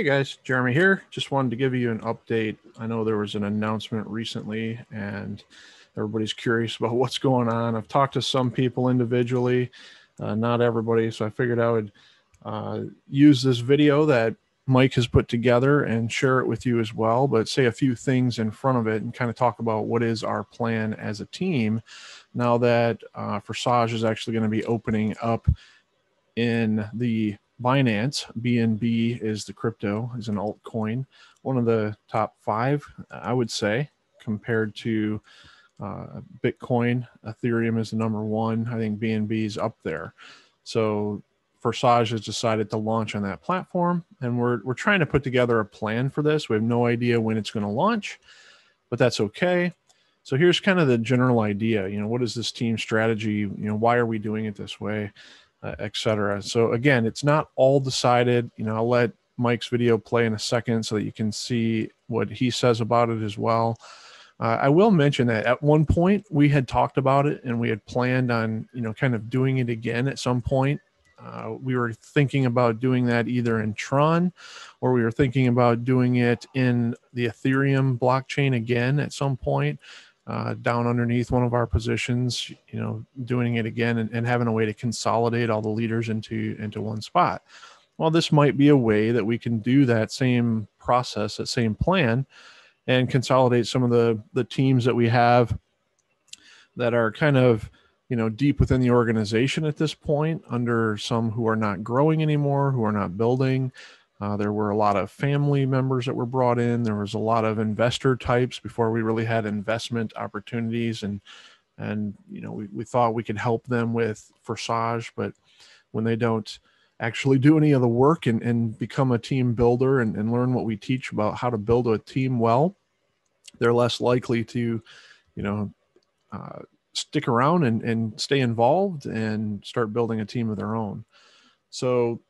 Hey guys, Jeremy here. Just wanted to give you an update. I know there was an announcement recently and everybody's curious about what's going on. I've talked to some people individually, uh, not everybody. So I figured I would uh, use this video that Mike has put together and share it with you as well, but say a few things in front of it and kind of talk about what is our plan as a team now that uh, Forsage is actually going to be opening up in the Binance, BNB is the crypto, is an altcoin, one of the top five, I would say, compared to uh, Bitcoin. Ethereum is the number one. I think BNB is up there. So Forsage has decided to launch on that platform, and we're we're trying to put together a plan for this. We have no idea when it's going to launch, but that's okay. So here's kind of the general idea. You know, what is this team strategy? You know, why are we doing it this way? Uh, etc. So again, it's not all decided. You know, I'll let Mike's video play in a second so that you can see what he says about it as well. Uh, I will mention that at one point we had talked about it and we had planned on, you know, kind of doing it again at some point. Uh, we were thinking about doing that either in Tron or we were thinking about doing it in the Ethereum blockchain again at some point uh, down underneath one of our positions, you know, doing it again and, and having a way to consolidate all the leaders into into one spot. Well, this might be a way that we can do that same process, that same plan, and consolidate some of the the teams that we have that are kind of you know deep within the organization at this point under some who are not growing anymore who are not building uh, there were a lot of family members that were brought in. There was a lot of investor types before we really had investment opportunities, and and you know we, we thought we could help them with Forsage, but when they don't actually do any of the work and, and become a team builder and, and learn what we teach about how to build a team well, they're less likely to, you know, uh, stick around and, and stay involved and start building a team of their own. So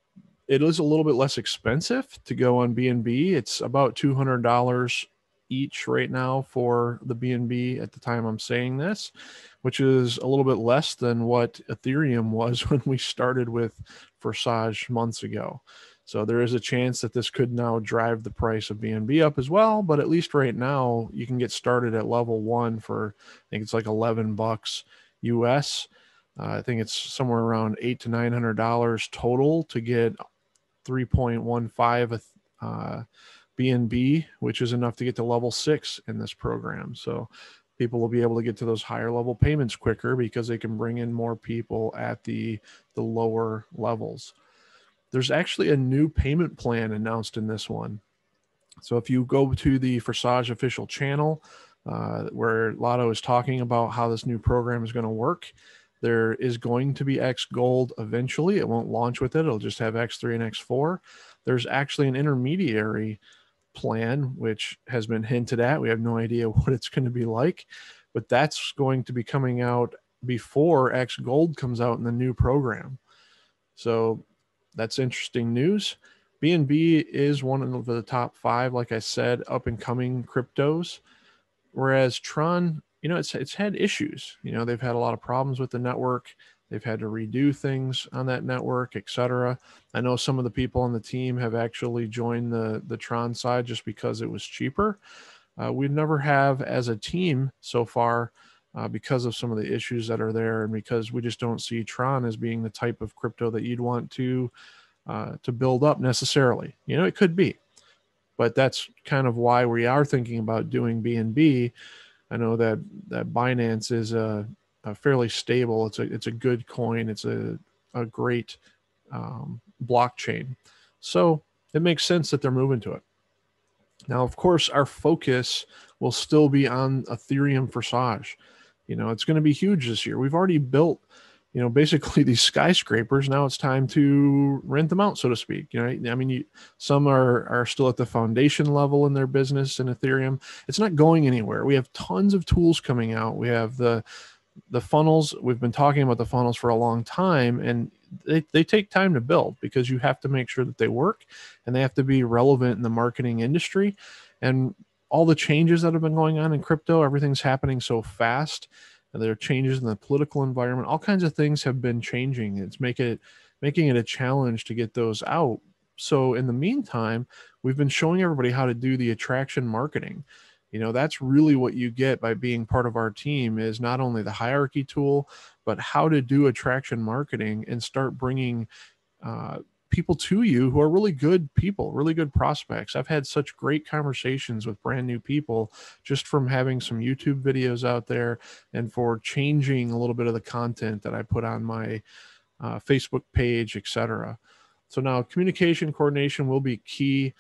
it is a little bit less expensive to go on BNB. It's about two hundred dollars each right now for the BNB at the time I'm saying this, which is a little bit less than what Ethereum was when we started with Forsage months ago. So there is a chance that this could now drive the price of BNB up as well. But at least right now, you can get started at level one for I think it's like 11 bucks US. Uh, I think it's somewhere around eight to nine hundred dollars total to get 3.15 uh, BNB, which is enough to get to level six in this program. So people will be able to get to those higher level payments quicker because they can bring in more people at the the lower levels. There's actually a new payment plan announced in this one. So if you go to the Forsage official channel, uh, where Lado is talking about how this new program is going to work, there is going to be X Gold eventually. It won't launch with it, it'll just have X3 and X4. There's actually an intermediary plan, which has been hinted at. We have no idea what it's going to be like, but that's going to be coming out before X Gold comes out in the new program. So that's interesting news. BNB is one of the top five, like I said, up and coming cryptos. Whereas Tron you know, it's it's had issues. You know, they've had a lot of problems with the network. They've had to redo things on that network, etc. I know some of the people on the team have actually joined the the Tron side just because it was cheaper. Uh, we never have as a team so far uh, because of some of the issues that are there, and because we just don't see Tron as being the type of crypto that you'd want to uh, to build up necessarily. You know, it could be, but that's kind of why we are thinking about doing BNB I know that that Binance is a, a fairly stable. It's a it's a good coin. It's a a great um, blockchain. So it makes sense that they're moving to it. Now, of course, our focus will still be on Ethereum Forsage. You know, it's going to be huge this year. We've already built you know, basically these skyscrapers. Now it's time to rent them out, so to speak. You know, I mean, you, some are are still at the foundation level in their business in Ethereum. It's not going anywhere. We have tons of tools coming out. We have the the funnels. We've been talking about the funnels for a long time, and they, they take time to build because you have to make sure that they work and they have to be relevant in the marketing industry. And all the changes that have been going on in crypto, everything's happening so fast there are changes in the political environment. All kinds of things have been changing. It's make it making it a challenge to get those out So in the meantime, we've been showing everybody how to do the attraction marketing. You know, that's really what you get by being part of our team is not only the hierarchy tool, but how to do attraction marketing and start bringing uh, people to you who are really good people, really good prospects. I've had such great conversations with brand new people just from having some YouTube videos out there and for changing a little bit of the content that I put on my uh, Facebook page, etc. So now communication coordination will be key.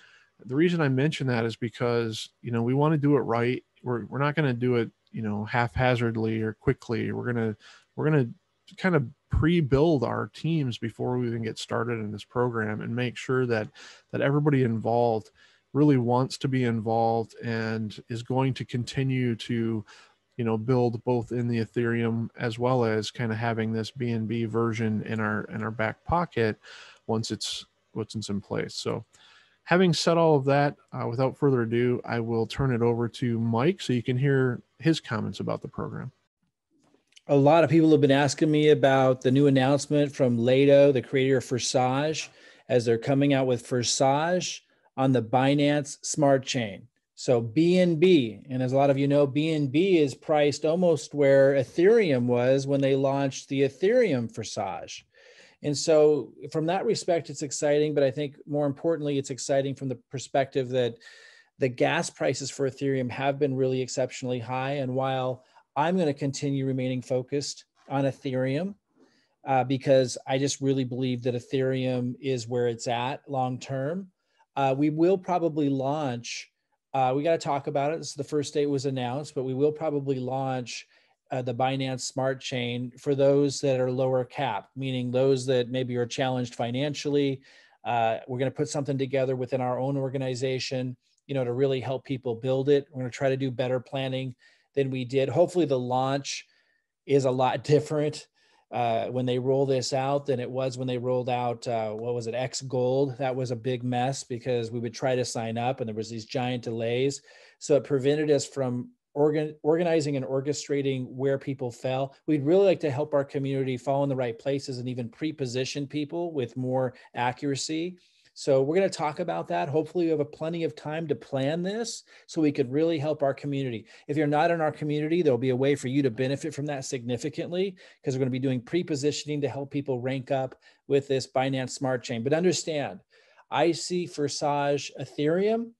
The reason I mention that is because you know we want to do it right. We're we're not going to do it you know haphazardly or quickly. We're gonna we're gonna kind of pre-build our teams before we even get started in this program and make sure that that everybody involved really wants to be involved and is going to continue to you know build both in the ethereum as well as kind of having this bnb version in our in our back pocket once it's once it's in place. So having said all of that uh, without further ado i will turn it over to mike so you can hear his comments about the program a lot of people have been asking me about the new announcement from Lado, the creator of Forsage, as they're coming out with Forsage on the Binance Smart Chain. So BNB, and as a lot of you know, BNB is priced almost where Ethereum was when they launched the Ethereum Forsage. And so, from that respect, it's exciting. But I think more importantly, it's exciting from the perspective that the gas prices for Ethereum have been really exceptionally high. And while I'm going to continue remaining focused on Ethereum uh, because I just really believe that Ethereum is where it's at long term. Uh, we will probably launch. Uh, we got to talk about it. This is the first it was announced, but we will probably launch uh, the Binance Smart Chain for those that are lower cap, meaning those that maybe are challenged financially. Uh, we're going to put something together within our own organization, you know, to really help people build it. We're going to try to do better planning than we did. Hopefully, the launch is a lot different uh, when they roll this out than it was when they rolled out uh, what was it X Gold. That was a big mess because we would try to sign up and there was these giant delays. So it prevented us from organ, organizing and orchestrating where people fell. We'd really like to help our community fall in the right places and even pre-position people with more accuracy. So we're going to talk about that. Hopefully, we have a plenty of time to plan this so we could really help our community. If you're not in our community, there'll be a way for you to benefit from that significantly because we're going to be doing pre-positioning to help people rank up with this Binance Smart Chain. But understand, I see Forsage Ethereum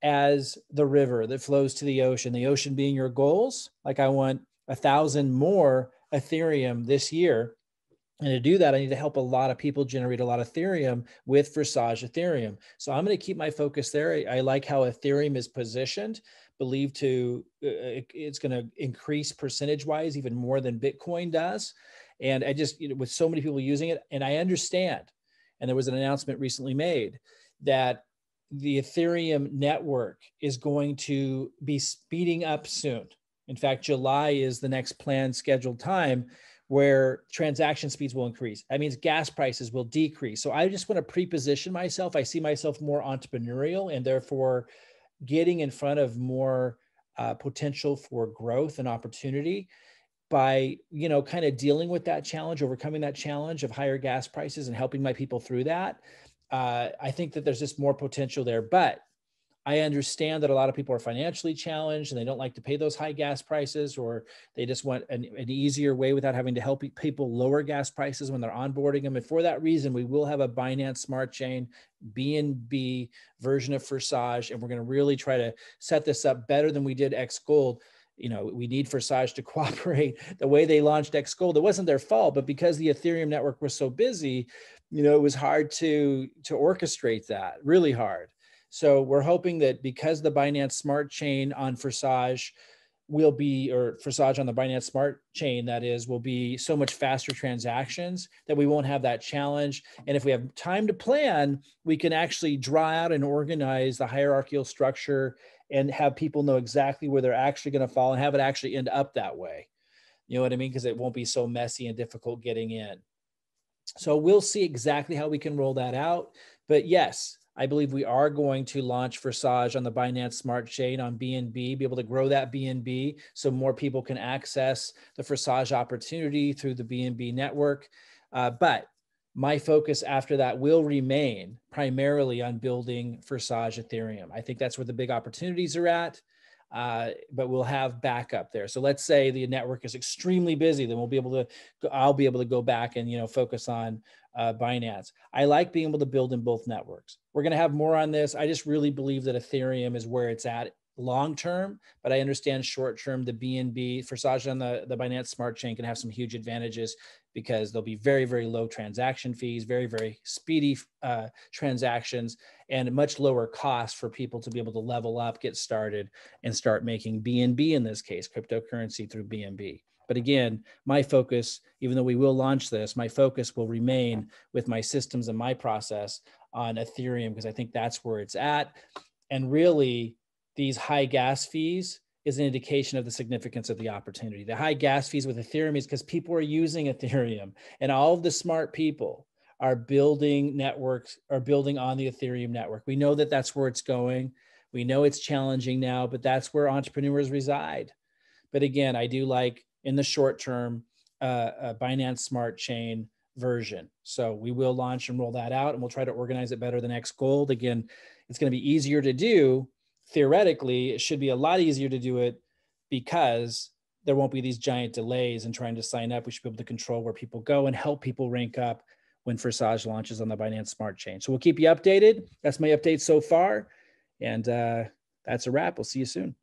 as the river that flows to the ocean, the ocean being your goals. Like I want a thousand more Ethereum this year and to do that, I need to help a lot of people generate a lot of Ethereum with Forsage Ethereum. So I'm going to keep my focus there. I, I like how Ethereum is positioned, believe to uh, it, it's going to increase percentage wise even more than Bitcoin does. And I just, you know, with so many people using it, and I understand, and there was an announcement recently made that the Ethereum network is going to be speeding up soon. In fact, July is the next planned scheduled time where transaction speeds will increase. That means gas prices will decrease. So I just want to pre-position myself. I see myself more entrepreneurial and therefore getting in front of more uh, potential for growth and opportunity by you know kind of dealing with that challenge overcoming that challenge of higher gas prices and helping my people through that uh, i think that there's just more potential there but I understand that a lot of people are financially challenged and they don't like to pay those high gas prices, or they just want an, an, easier way without having to help people lower gas prices when they're onboarding them. And for that reason, we will have a Binance Smart Chain BNB version of Forsage, and we're going to really try to set this up better than we did X Gold. You know, we need Forsage to cooperate. The way they launched X Gold, it wasn't their fault, but because the Ethereum network was so busy, you know, it was hard to to orchestrate that. Really hard. So we're hoping that because the Binance Smart Chain on Forsage will be, or Forsage on the Binance Smart Chain, that is, will be so much faster transactions that we won't have that challenge. And if we have time to plan, we can actually draw out and organize the hierarchical structure and have people know exactly where they're actually going to fall and have it actually end up that way. You know what I mean? Because it won't be so messy and difficult getting in. So we'll see exactly how we can roll that out. But yes, I believe we are going to launch Forsage on the Binance Smart Chain on BNB, be able to grow that BNB so more people can access the Forsage opportunity through the BNB network. Uh, but my focus after that will remain primarily on building Forsage Ethereum. I think that's where the big opportunities are at. Uh, but we'll have backup there. So let's say the network is extremely busy, then we'll be able to, I'll be able to go back and, you know, focus on uh, Binance. I like being able to build in both networks. We're going to have more on this. I just really believe that Ethereum is where it's at long term, but I understand short term the BNB Forsage on the, the Binance Smart Chain can have some huge advantages because there'll be very, very low transaction fees, very, very speedy uh, transactions, and much lower cost for people to be able to level up, get started, and start making BNB in this case, cryptocurrency through BNB. But again, my focus, even though we will launch this, my focus will remain with my systems and my process on Ethereum because I think that's where it's at. And really, these high gas fees is an indication of the significance of the opportunity. The high gas fees with Ethereum is because people are using Ethereum and all of the smart people are building networks are building on the Ethereum network. We know that that's where it's going. We know it's challenging now, but that's where entrepreneurs reside. But again, I do like in the short term uh, a Binance Smart Chain version. So we will launch and roll that out, and we'll try to organize it better than X Gold. Again, it's going to be easier to do theoretically, it should be a lot easier to do it because there won't be these giant delays in trying to sign up. We should be able to control where people go and help people rank up when Forsage launches on the Binance Smart Chain. So we'll keep you updated. That's my update so far. And uh, that's a wrap. We'll see you soon.